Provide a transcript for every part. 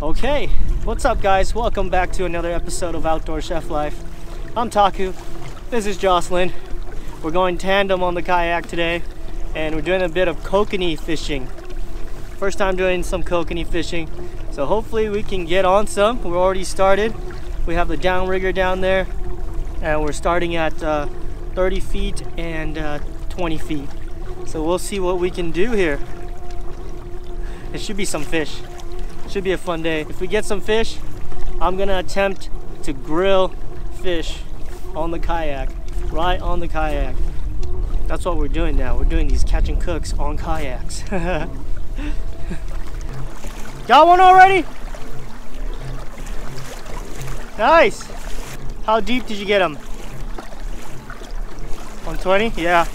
Okay, what's up guys? Welcome back to another episode of Outdoor Chef Life. I'm Taku, this is Jocelyn. We're going tandem on the kayak today and we're doing a bit of kokanee fishing. First time doing some kokanee fishing, so hopefully we can get on some. We're already started. We have the downrigger down there and we're starting at uh, 30 feet and uh, 20 feet. So we'll see what we can do here. It should be some fish. Should be a fun day. If we get some fish, I'm gonna attempt to grill fish on the kayak, right on the kayak. That's what we're doing now. We're doing these catch and cooks on kayaks. Got one already? Nice. How deep did you get them? 120? Yeah.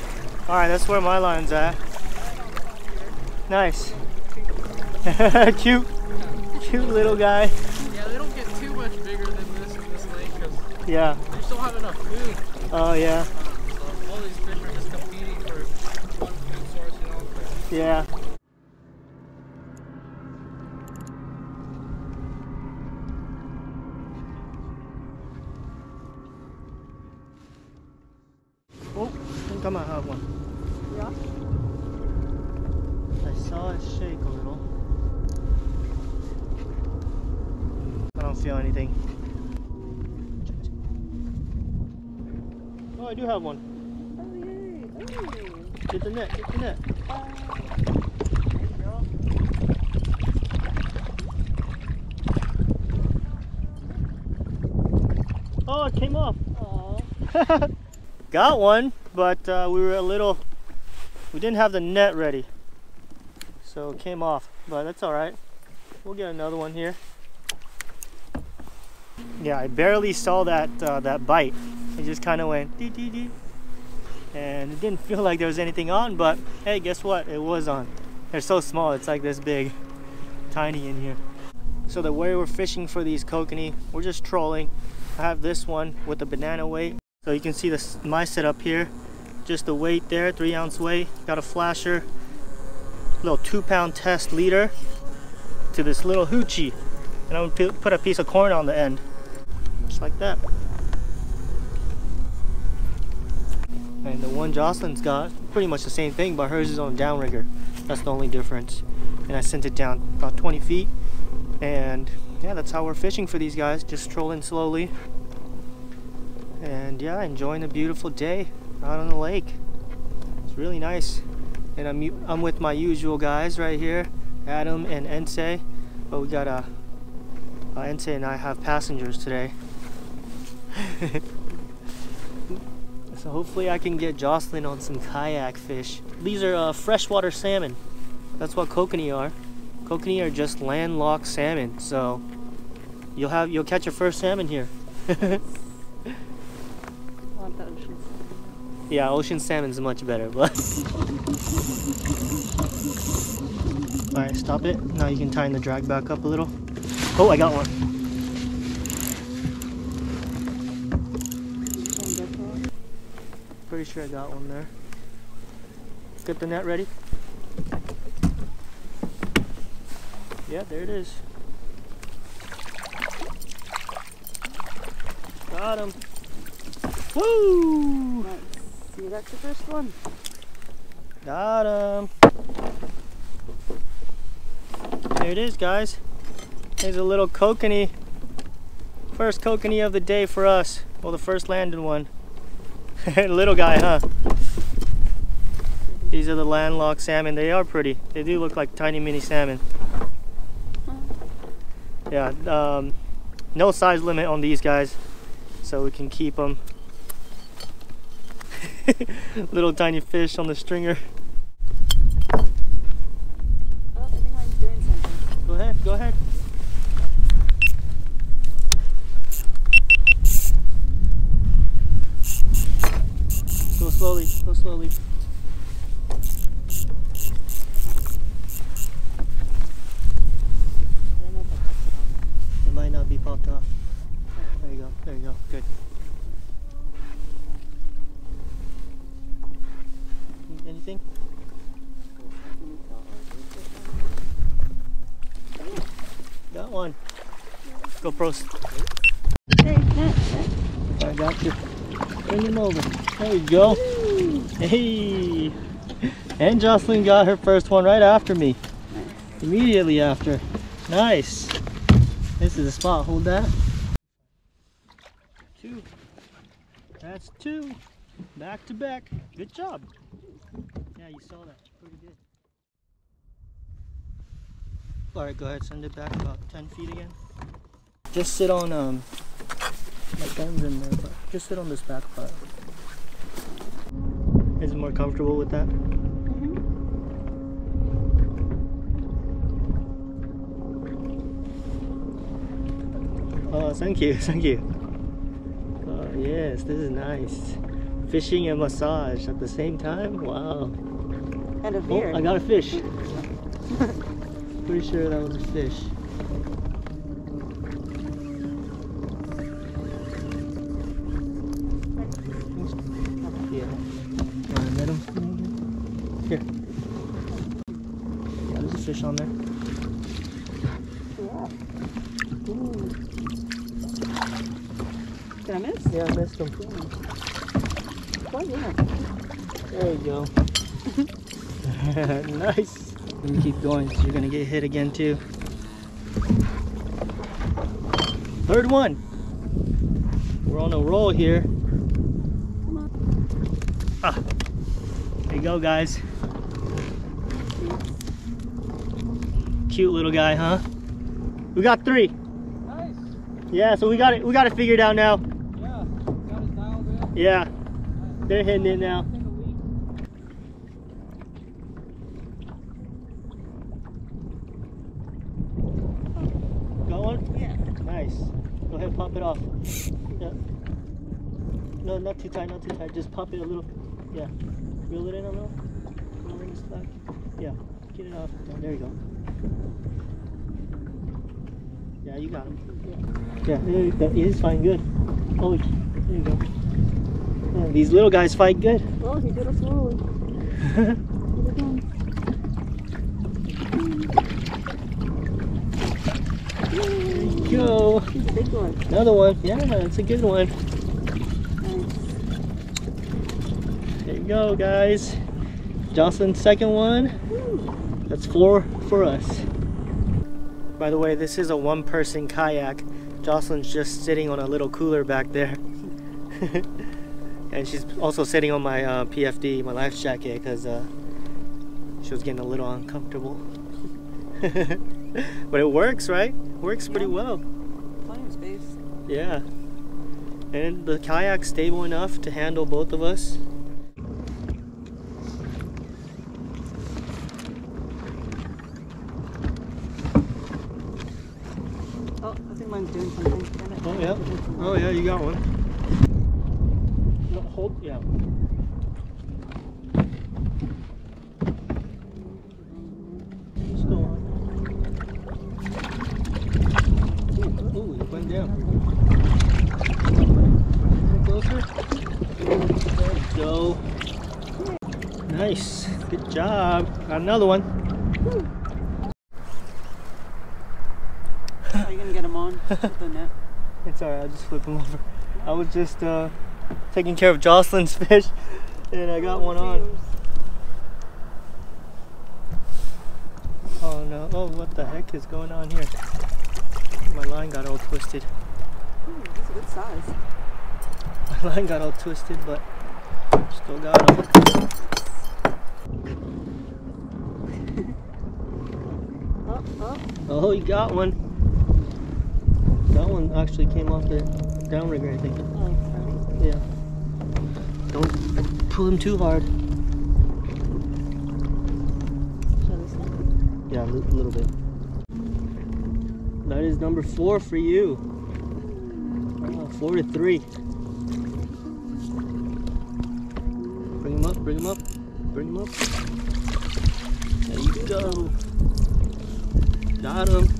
All right, that's where my line's at. Nice. Cute cute little guy. Yeah, they don't get too much bigger than this in this lake because yeah. they still have enough food. Oh yeah. Um, so all these fish are just competing for one food source, you know. Yeah. Oh, I think I might have one. Yeah. I saw it shake a little. I don't feel anything. Oh, I do have one. Oh yay! Oh. Get the net, get the net. There you go. Oh, it came off. Got one, but uh, we were a little, we didn't have the net ready. So it came off, but that's all right. We'll get another one here. Yeah, I barely saw that uh, that bite. It just kind of went dee dee dee. And it didn't feel like there was anything on, but hey, guess what? It was on. They're so small, it's like this big, tiny in here. So the way we're fishing for these kokanee, we're just trolling. I have this one with the banana weight. So you can see this my setup here. Just the weight there, three ounce weight. Got a flasher, little two pound test leader to this little hoochie. And I'm gonna put a piece of corn on the end. Just like that. And the one Jocelyn's got, pretty much the same thing, but hers is on a downrigger. That's the only difference. And I sent it down about 20 feet. And yeah, that's how we're fishing for these guys, just trolling slowly. And yeah, enjoying a beautiful day out on the lake. It's really nice. And I'm, I'm with my usual guys right here, Adam and Ense. But we got a, uh, Ense and I have passengers today. so hopefully I can get Jocelyn on some kayak fish. These are uh, freshwater salmon. That's what kokanee are. Kokanee are just landlocked salmon, so you'll have you'll catch your first salmon here. Want the ocean. yeah, ocean salmon's much better, but Alright, stop it. Now you can tighten the drag back up a little. Oh, I got one. Pretty sure I got one there. Get the net ready. Yeah, there it is. Got him. Woo! Nice. See, that's the first one. Got him. There it is, guys. There's a little kokanee. First kokanee of the day for us. Well, the first landed one. little guy, huh? These are the landlocked salmon. They are pretty. They do look like tiny mini salmon. Yeah, um, no size limit on these guys, so we can keep them. Little tiny fish on the stringer. Oh, I think mine's doing something. Go ahead, go ahead. Go slowly, go slowly. I don't know if I popped it It be popped off. There you go, there you go, good. Anything? Got one. Go pros. Hey. I got you. Bring him over. There you go. Hey. And Jocelyn got her first one right after me. Immediately after. Nice. This is the spot. Hold that. Two. That's two. Back to back. Good job. Yeah, you saw that. Pretty good. All right, go ahead. Send it back about 10 feet again. Just sit on, um, my gun's in there, but just sit on this back part. Is it more comfortable with that? Oh, thank you, thank you. Oh, yes, this is nice. Fishing and massage at the same time? Wow. And a Oh. I got a fish. Pretty sure that was a fish. Yeah. Wanna him for me again? Here. Yeah, there's a fish on there. Yeah. Ooh. Yeah, I missed him. Oh, yeah. There you go. nice. Let me keep going. You're gonna get hit again too. Third one. We're on a roll here. Come on. Ah. There you go, guys. Cute little guy, huh? We got three. Nice. Yeah, so we got it. We got it figured out now. Yeah. Got it dialed in. Yeah, they're hitting it now. Take a leak. Got one? Yeah. Nice. Go ahead, pop it off. Yeah. No, not too tight, not too tight. Just pop it a little. Yeah. Reel it in a little. Reel in the slack. Yeah. Get it off. Yeah, there you go. Yeah, you got him. Yeah, there you go. He's fine good. Oh, there you go. Yeah, these little guys fight good. Oh, he did it slowly. Did it again. There you go. He's a big one. Another one. Yeah, it's a good one. Nice. There you go, guys. Jocelyn's second one. Woo. That's four for us. By the way, this is a one person kayak. Jocelyn's just sitting on a little cooler back there. and she's also sitting on my uh, PFD, my life jacket, because uh, she was getting a little uncomfortable. but it works, right? Works pretty Yeah. well. Plenty of space. Yeah. And the kayak's stable enough to handle both of us. Oh, I think mine's doing something. Damn it. Oh, yeah. Oh, yeah, you got one. No, hold, yeah. Just go on. Ooh, ooh, it went down. A little closer. There we go. Nice. Good job. Got another one. Are you gonna get him on with the net? It's alright, I'll just flip him over. I was just uh, taking care of Jocelyn's fish and I got one on. Oh no, oh what the heck is going on here? My line got all twisted. Ooh, that's a good size. My line got all twisted, but still got him. Oh, oh. Oh, you got one. That one actually came off the downrigger, I think. Oh, sorry. Yeah. Don't pull him too hard. Show this one. Yeah, a little bit. That is number four for you. Wow, four to three. Bring him up, bring him up, bring him up. There you go. Got him.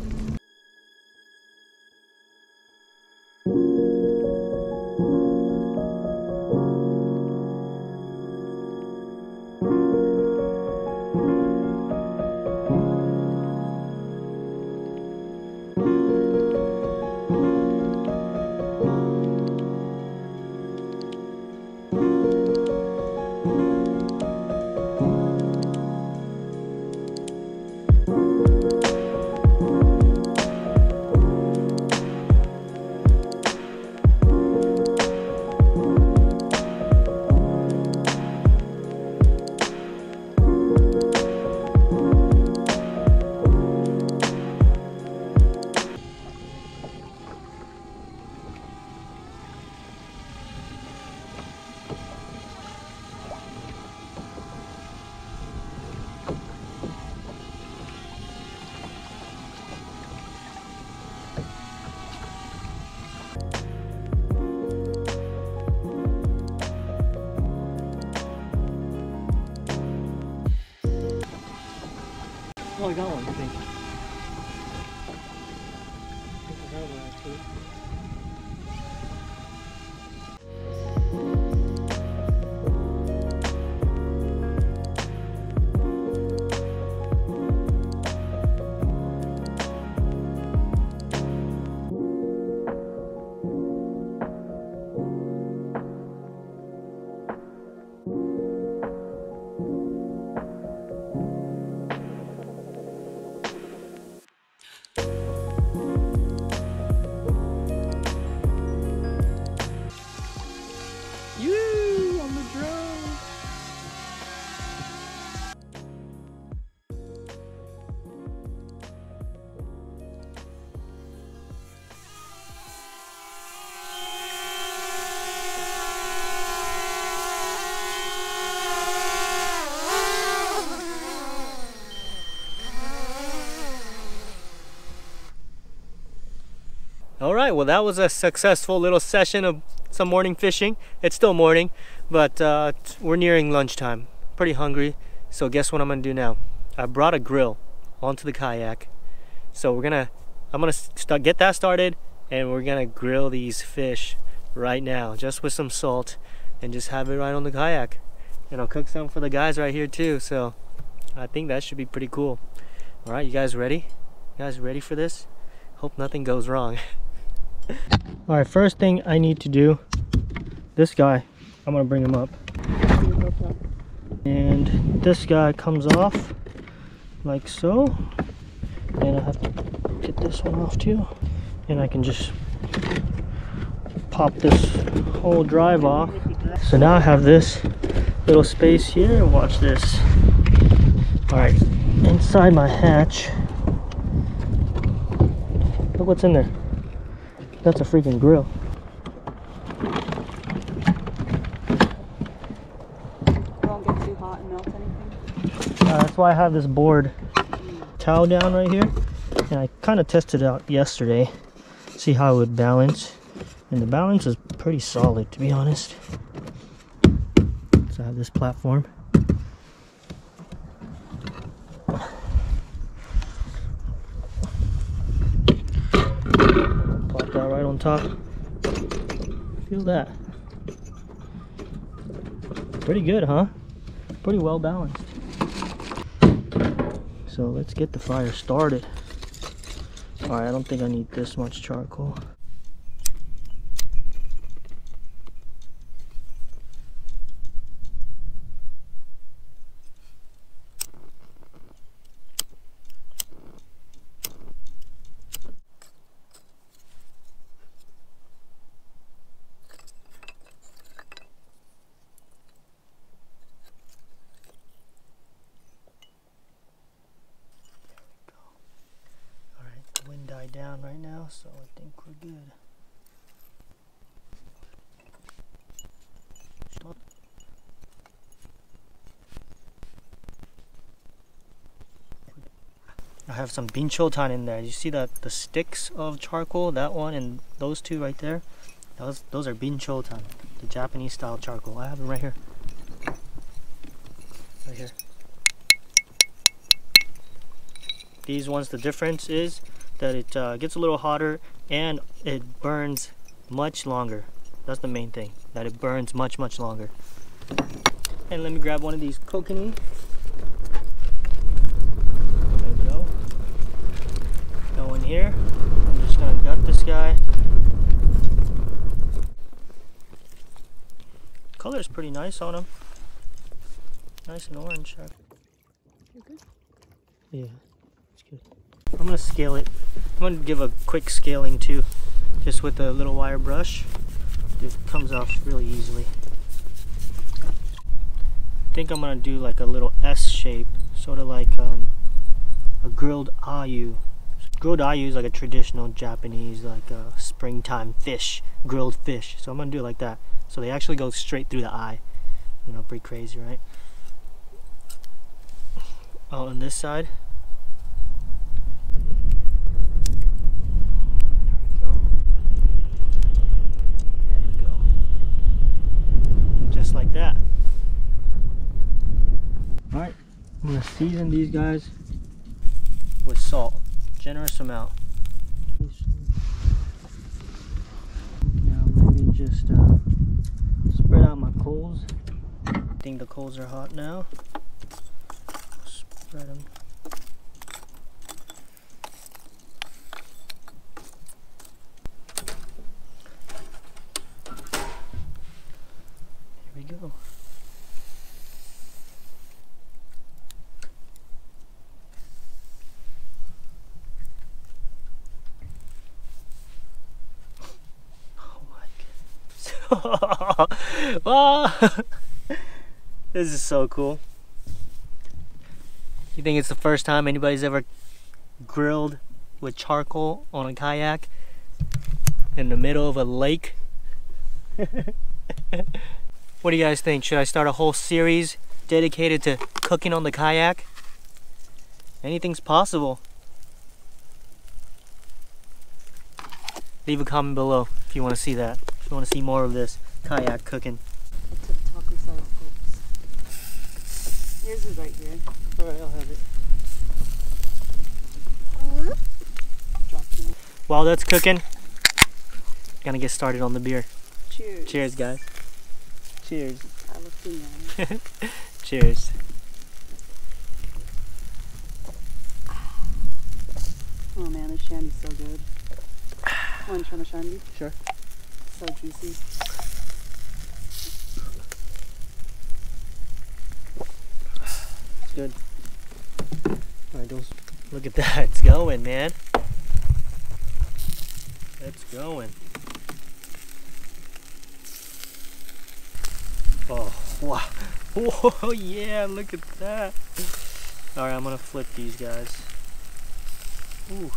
套一张我们这 right, well, that was a successful little session of some morning fishing. It's still morning, but uh, we're nearing lunchtime. Pretty hungry, so guess what I'm gonna do now? I brought a grill onto the kayak, so we're gonna, I'm gonna start get that started, and we're gonna grill these fish right now, just with some salt, and just have it right on the kayak. And I'll cook some for the guys right here too. So I think that should be pretty cool. All right, you guys ready? You guys ready for this? Hope nothing goes wrong. All right, first thing I need to do, this guy, I'm gonna bring him up. And this guy comes off like so. And I have to get this one off too. And I can just pop this whole drive off. So now I have this little space here. Watch this. All right, inside my hatch. Look what's in there. That's a freaking grill. Won't get too hot and melt anything. Uh, that's why I have this board towel down right here. And I kind of tested it out yesterday. See how it would balance. And the balance is pretty solid, to be honest. So I have this platform. Plop that right on top. Feel that. Pretty good, huh? Pretty well balanced. So let's get the fire started. Alright, I don't think I need this much charcoal. Alright, the wind died down right now, so I think we're good. I have some binchotan in there. You see that the sticks of charcoal, that one and those two right there? Those those are binchotan, the Japanese style charcoal. I have them right here. Right here. These ones, the difference is that it uh, gets a little hotter and it burns much longer. That's the main thing, that it burns much, much longer. And let me grab one of these kokanee. There we go. Go in here. I'm just gonna gut this guy. Color's pretty nice on him. Nice and orange. Yeah. I'm gonna scale it. I'm gonna give a quick scaling too, just with a little wire brush. It comes off really easily. I think I'm gonna do like a little S shape, sort of like um, a grilled ayu. Grilled ayu is like a traditional Japanese like uh, springtime fish, grilled fish. So I'm gonna do it like that. So they actually go straight through the eye. You know, pretty crazy, right? Oh, on this side. There we go. There we go. Just like that. Season these guys with salt. Generous amount. Now let me just uh, spread out my coals. I think the coals are hot now. Spread them. Here we go. Wow. Ah. this is so cool. You think it's the first time anybody's ever grilled with charcoal on a kayak in the middle of a lake? what do you guys think? Should I start a whole series dedicated to cooking on the kayak? Anything's possible. Leave a comment below if you want to see that. If you want to see more of this kayak cooking. I took taco salad. Yours is right here. Alright, I'll have it. While that's cooking, gonna get started on the beer. Cheers. Cheers, guys. Cheers. Cheers. Oh man, this shandy's so good. Want to try my shandy? Sure. So juicy. It's good. Alright, those. Look at that. It's going, man. It's going. Oh, wow. Whoa, yeah, look at that. Alright, I'm gonna flip these guys. Ooh.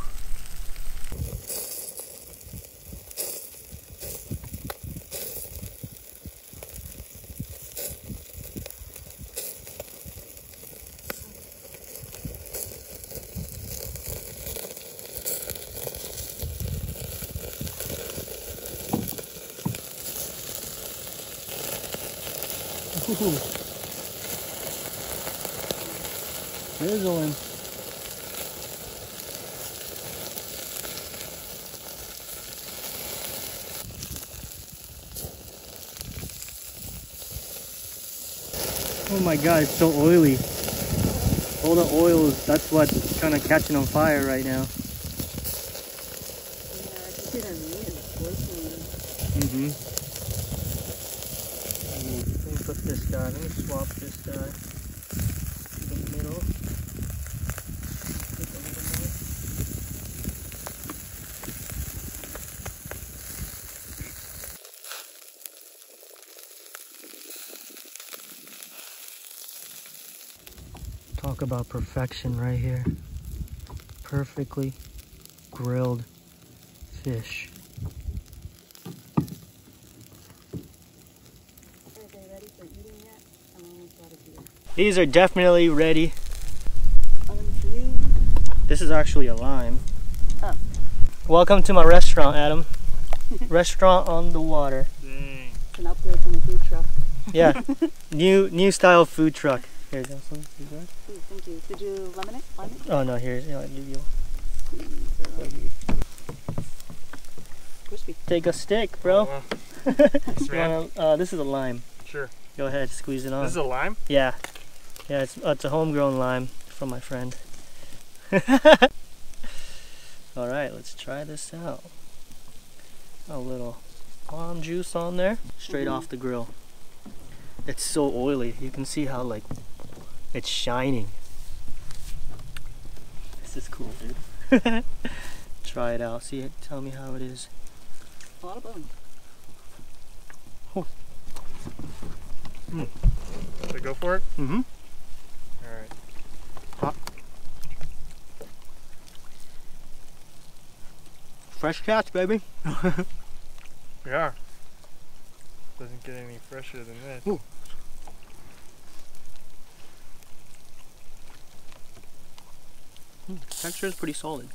Oh my god, it's so oily. All the oils, that's what's kind of catching on fire right now. Mm-hmm. Let me put this guy, let me swap this guy. In the middle. Take a little more. Talk about perfection right here. Perfectly grilled fish. Are they ready for eating yet? I'm almost out of here. These are definitely ready. Oven for you. This is actually a lime. Oh. Welcome to my restaurant, Adam. restaurant on the water. Dang. It's an upgrade from a food truck. Yeah, new new style food truck. Here, you go. Some, you got it? Ooh, thank you. Did you lemon it? Oh no, here, here, I'll give you. Squeeze it. Crispy. Take a stick, bro. Oh, wow. Thanks, wanna- uh, this is a lime. Sure. Go ahead, squeeze it on. This is a lime? yeah, yeah, it's uh, it's a homegrown lime from my friend. All right, let's try this out. A little lime juice on there, straight Mhm. off the grill. It's so oily. You can see how like it's shining. This is cool, dude. try it out. See it. Tell me how it is. A lot of bone. So go for it? Mm-hmm. Alright. Fresh catch, baby. Yeah. Doesn't get any fresher than this. Ooh. Texture is pretty solid.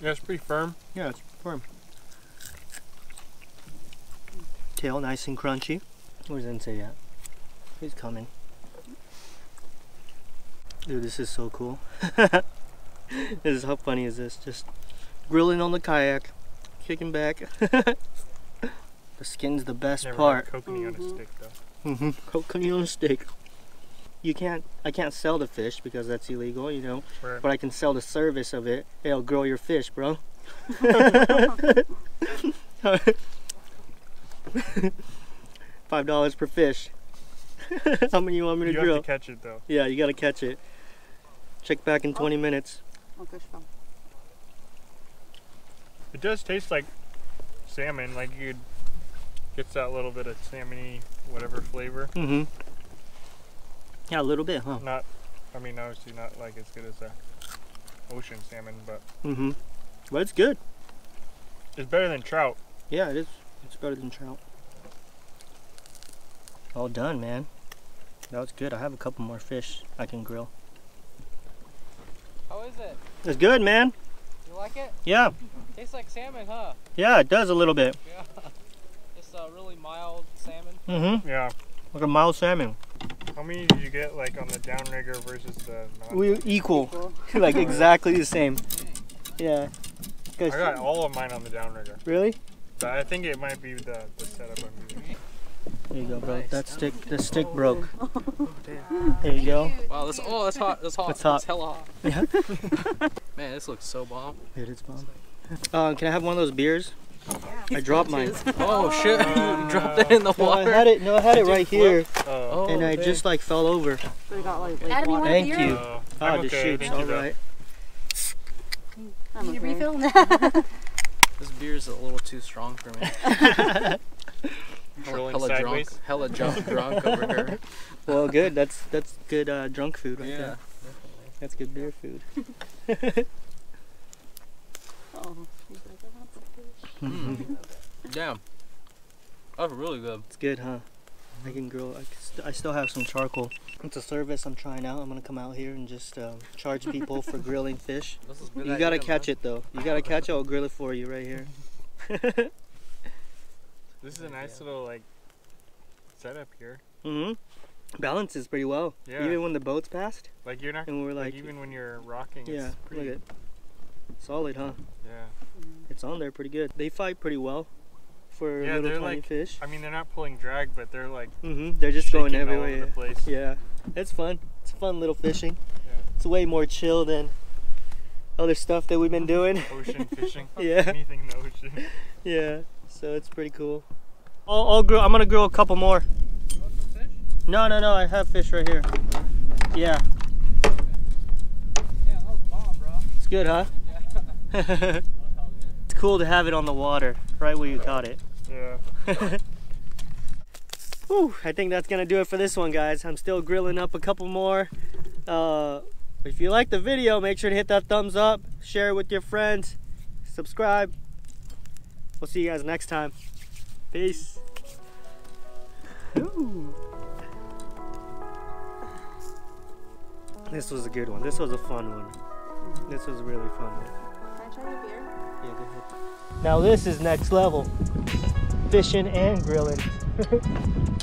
Yeah, it's pretty firm. Yeah, it's firm. Tail nice and crunchy. Where's Insei at? He's coming. Dude, this is so cool. this is how funny is this? Just grilling on the kayak, kicking back. the skin's the best Never part. had kokanee on a stick though. Mm-hmm. Coconut on a steak. You can't. I can't sell the fish because that's illegal, you know. Right. But I can sell the service of it. It'll grow your fish, bro. Five dollars per fish. How many you want me to You grill? have to catch it though. Yeah, you gotta catch it. Check back in 20 minutes. Oh, fish fell. It does taste like salmon. Like you could gets that little bit of salmony whatever flavor. Mm-hmm. Yeah, a little bit, huh? Not, I mean obviously not like as good as a ocean salmon, but Mm-hmm. But it's good. it's better than trout. Yeah, it is. It's better than trout. All done, man. That was good. I have a couple more fish I can grill. How is it? It's good, man. You like it? Yeah, Tastes like salmon, huh? yeah, it does a little bit. Yeah. It's a really mild salmon. Mm-hmm. Yeah. Like a mild salmon. How many did you get like on the downrigger versus the non? We equal, Cool. like exactly the same. Yeah. I 'Cause- got all of mine on the downrigger. really? But I think it might be the, the setup I'm using. There you go, bro. Nice. That stick, the stick broke. There you go. Wow, that's oh, that's hot. That's hot. That's hot. That's hella hot. Yeah. Man, this looks so bomb. It is bomb. Uh, can I have one of those beers? I dropped mine. Oh shit! you dropped it in the No, I water. had it. No, I had it right here, Oh. Oh, and I just like fell over. They got like, like Adam, you water. want a Thank you. Uh, Oh, I'm just okay, shoots. thank All you, though. right. I'm Need a refill? This beer's a little too strong for me. Hella, hella drunk. Hella drunk, drunk over here. well, good. That's that's good uh, drunk food right Yeah. there. That's good beer food. Oh, he's like, I want some fish. Mm. Damn. That's really good. It's good, huh? I can grill. I, st- I still have some charcoal. It's a service I'm trying out. I'm gonna come out here and just um, charge people for grilling fish. This is You gotta catch it though. You gotta catch it. I'll grill it for you right here. This is a nice little like setup here. hmm Balances pretty well. Yeah. Even when the boat's passed, Like you're not and we're like, like, even when you're rocking, yeah, it's pretty. look at solid, huh? Yeah. It's on there pretty good. They fight pretty well for Yeah, little they're tiny like- fish. I mean, they're not pulling drag, but they're like Mm-hmm. They're just going everywhere. place. Yeah, it's fun. It's fun little fishing. Yeah. It's way more chill than other stuff that we've been doing. Ocean fishing. Yeah. Anything in the ocean. yeah, so it's pretty cool. I'll, I'll grill. I'm gonna grill a couple more. You want some fish? No, no, no. I have fish right here. Yeah, Yeah, that was bomb, bro. it's good, huh? It's That was good. cool to have it on the water, right where you caught it. Yeah. Whew, I think that's gonna do it for this one, guys. I'm still grilling up a couple more. Uh, if you like the video, make sure to hit that thumbs up, share it with your friends, subscribe. We'll see you guys next time. Peace. Ooh. This was a good one. This was a fun one. This was a really fun one. Can I try the beer? Yeah, go ahead. Now this is next level. Fishing and grilling.